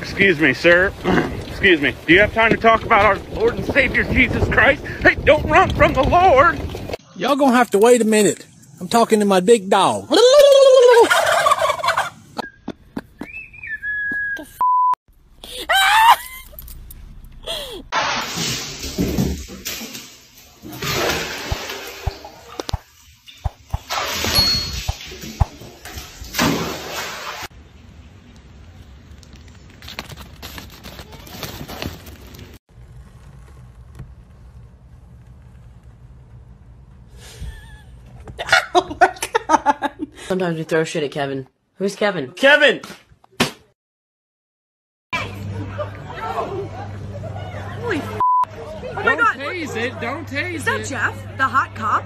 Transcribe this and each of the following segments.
Excuse me, sir. Excuse me. Do you have time to talk about our Lord and Savior Jesus Christ? Hey, don't run from the Lord. Y'all gonna have to wait a minute. I'm talking to my big dog. Sometimes we throw shit at Kevin. Who's Kevin? Kevin! Holy f- Oh my Don't god! tase it. Don't tase Is that it. Jeff, the hot cop?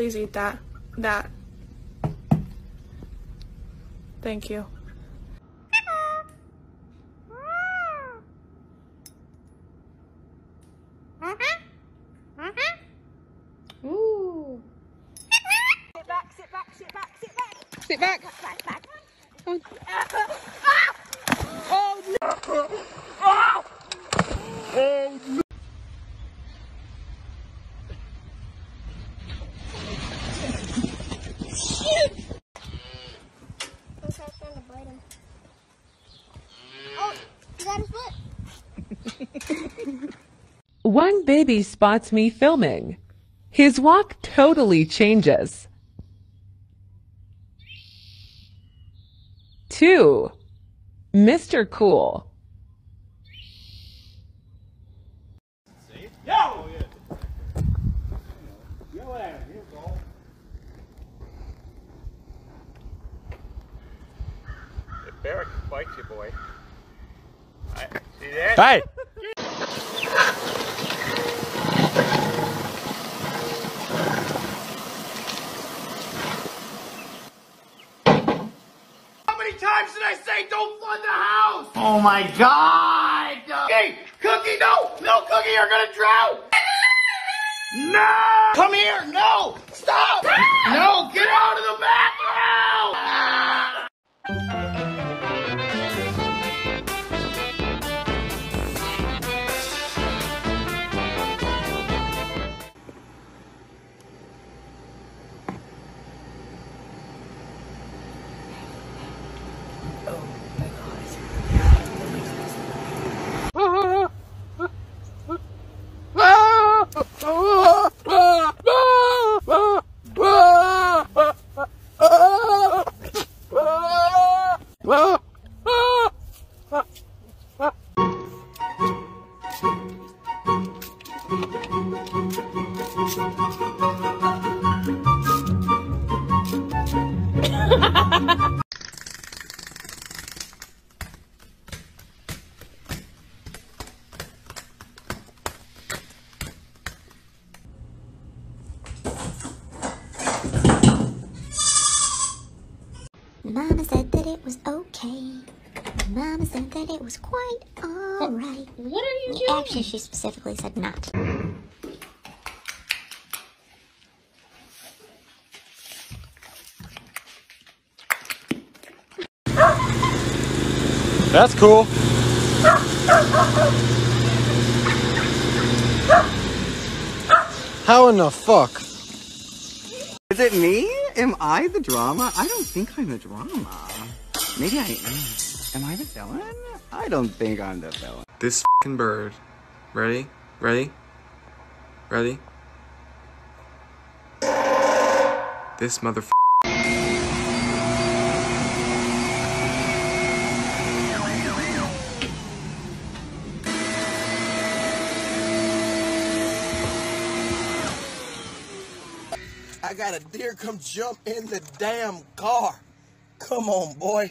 Please eat that. That. Thank you. Ooh. Sit back, sit back, sit back, sit back. Sit back. Back, back. Oh, you got his foot. One baby spots me filming. His walk totally changes. Two. Mr. Cool. Yo! Yo, at him. Here we go. Barrack bites you, boy. I, see that? Hey! How many times did I say don't flood the house? Oh my god! Cookie! Cookie, no! No, Cookie, you're gonna drown! No! Come here! No! Stop! No! Get out of the bathroom! It was okay. Mama said that it was quite alright. What are you doing? Actually, she specifically said not. That's cool. How in the fuck? Is it me? Am I the drama? I don't think I'm the drama. Maybe I am. Am I the villain? I don't think I'm the villain. This fing bird. Ready? Ready? Ready? This motherfucker. I got a deer come jump in the damn car. Come on, boy.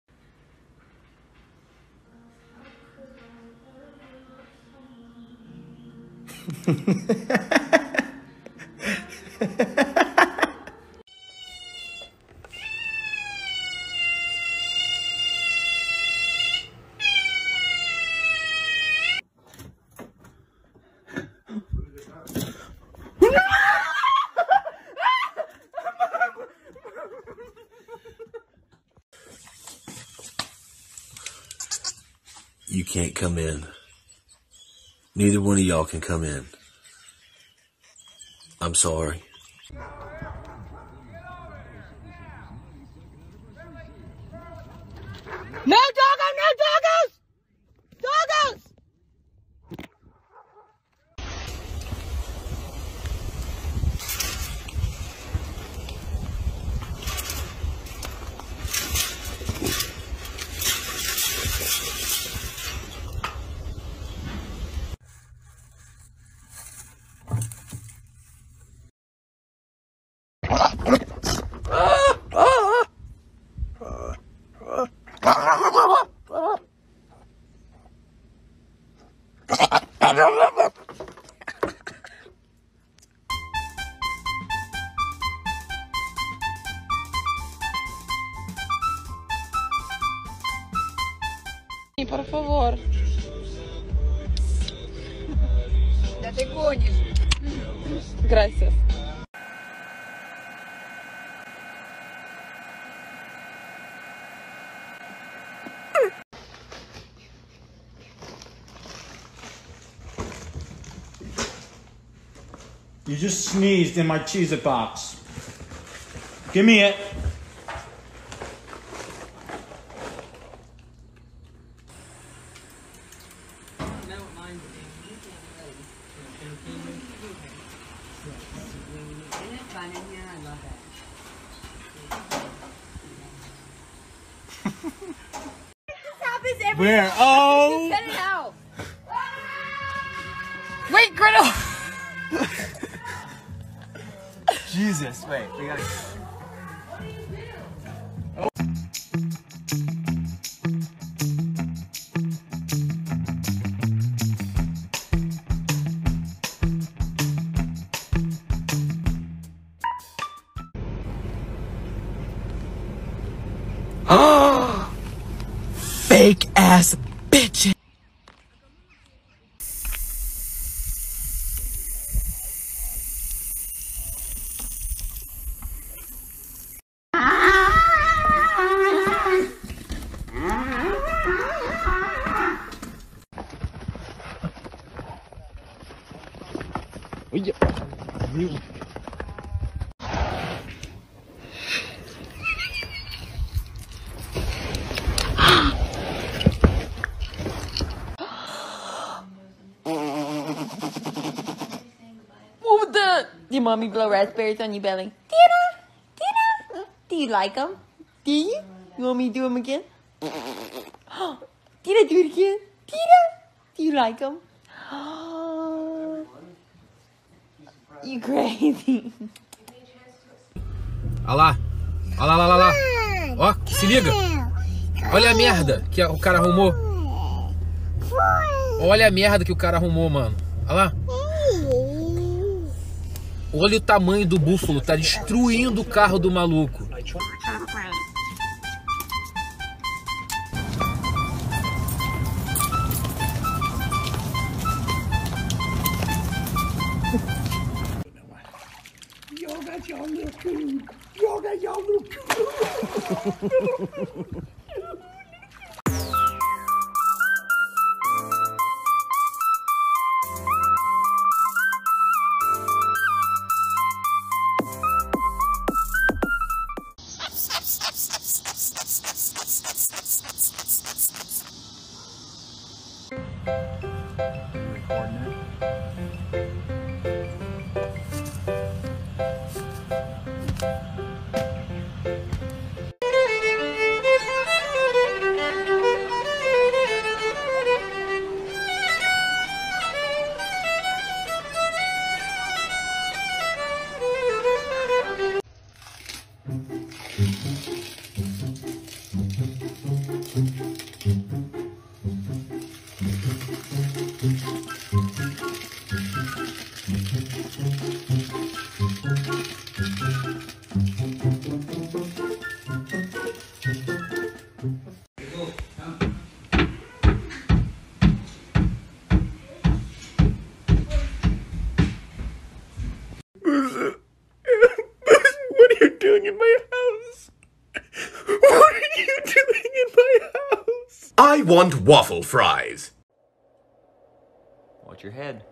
You can't come in. Neither one of y'all can come in. I'm sorry. Por favor. Да ты гонишь. Gracias. You just sneezed in my cheeser box. Give me it. Happens every Where? Oh! Cut it out. Wait, Gretel! Jesus, wait, we gotta. Ass bitch. Mommy blow raspberries on your belly? Tina? Tina? Do you like them? Do you? You want me to do them again? Tina, do it again. Tina? Do you like them? you crazy. Olha lá. Olha lá, olha lá, olha lá. Ó, se liga. Olha a merda que o cara arrumou. Olha a merda que o cara arrumou, mano. Olha lá. Olha o tamanho do búfalo, tá destruindo o carro do maluco. doing in my house? What are you doing in my house? I want waffle fries. Watch your head.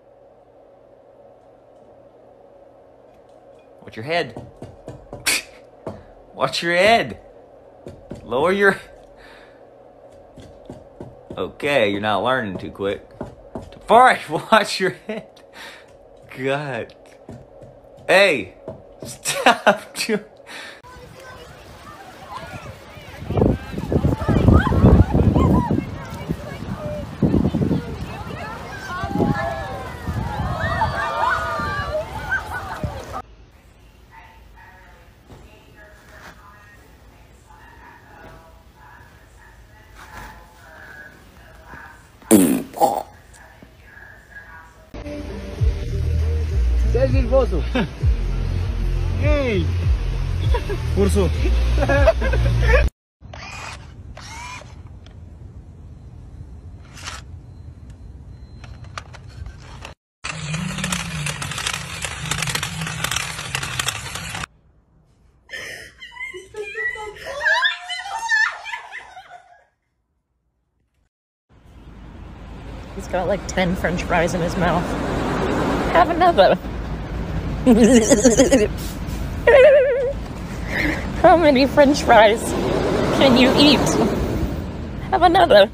Watch your head. Watch your head. Lower your. Okay, you're not learning too quick. Alright, watch your head. God. Hey, stop doing. Nervoso? Ei! Urso. He's got like 10 french fries in his mouth. Have another. How many french fries can you eat? Have another.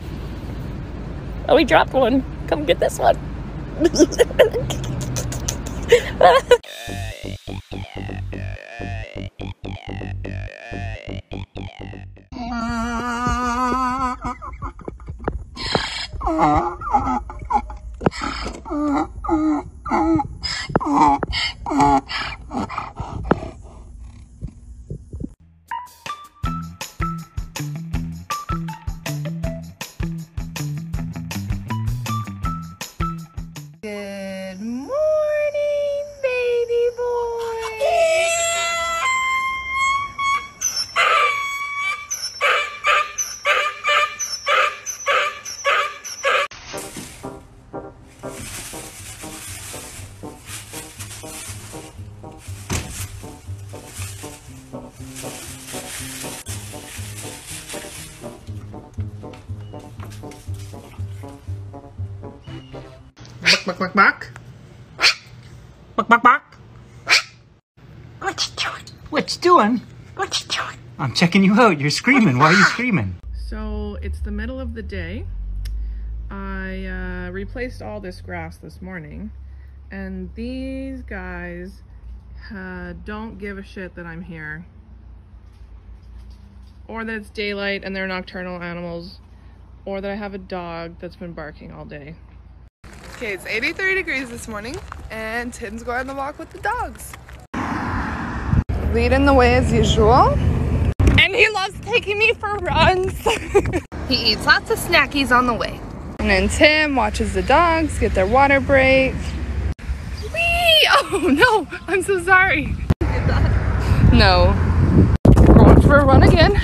Oh, he dropped one. Come get this one. Buck, buck, buck, buck. Buck, buck, buck. What you doing? What you doing? What you doing? I'm checking you out. You're screaming. Why are you screaming? So it's the middle of the day. I uh, replaced all this grass this morning, and these guys uh, don't give a shit that I'm here. Or that it's daylight and they're nocturnal animals, or that I have a dog that's been barking all day. Okay, it's 83 degrees this morning, and Tim's going on the walk with the dogs. Leading the way as usual. And he loves taking me for runs. he eats lots of snackies on the way. And then Tim watches the dogs get their water break. Whee! Oh no, I'm so sorry. No. Going for a run again.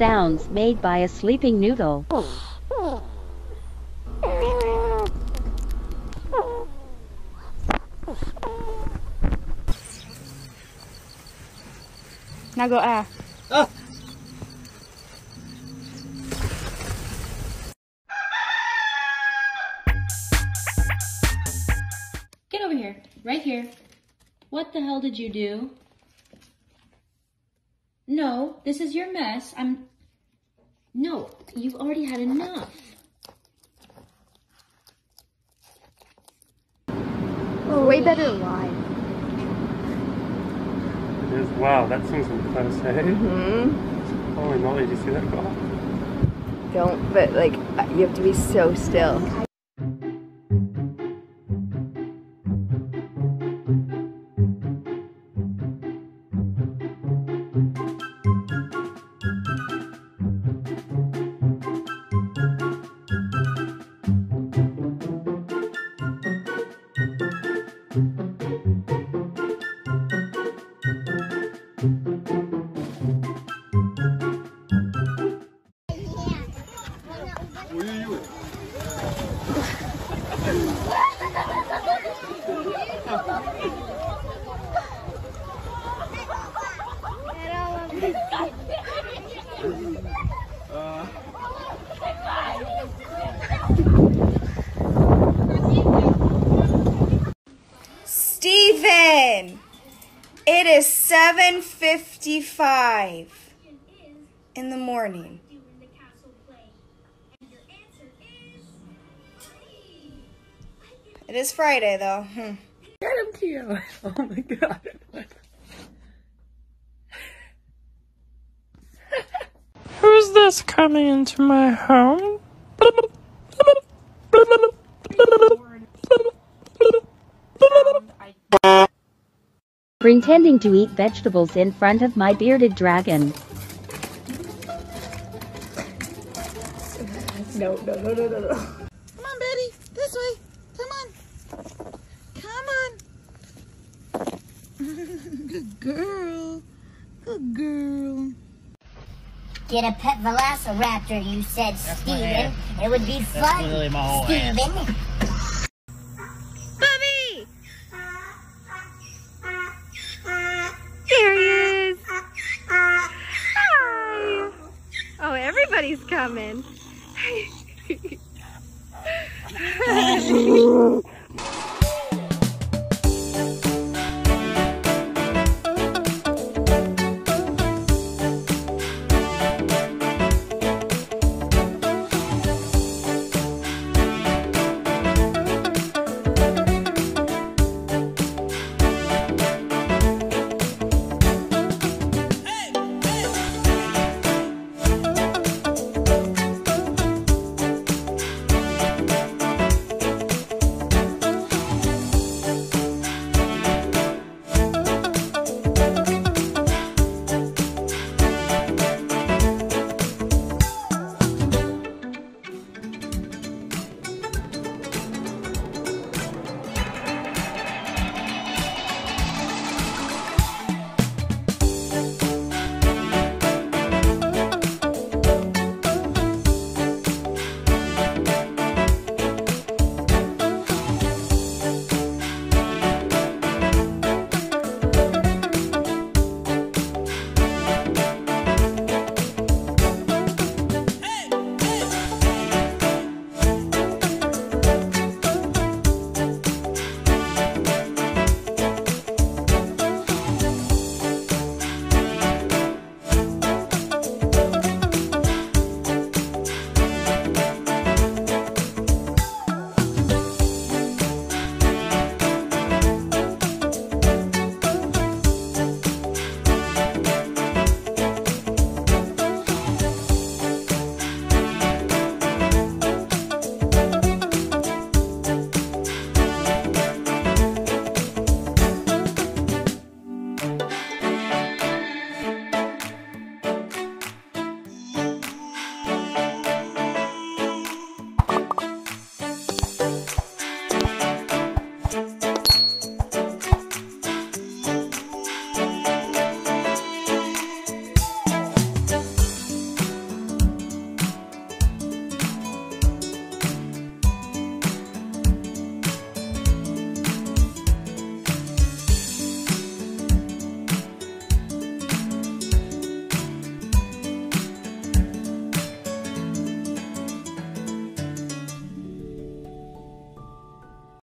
Sounds made by a sleeping noodle. Now go ah. Get over here. Right here. What the hell did you do? No, this is your mess. I'm. No, you've already had enough. We're way better live. It is, wow, that swing's close, eh? Mm-hmm. Holy moly, did you see that ball? Don't, but like, you have to be so still. Stephen, it is 7.55 in the morning. It is Friday, though. Hmm. Get him, Tio. Oh my god. Who's this coming into my home? Pretending to eat vegetables in front of my bearded dragon. No, no, no, no, no, no. Come on, Betty. This way. Come on. Come on. Good girl. Good girl. Get a pet velociraptor, you said, Steven. It would be fun, literally my whole. Steven. Bubby! There he is. Hi. Oh, everybody's coming.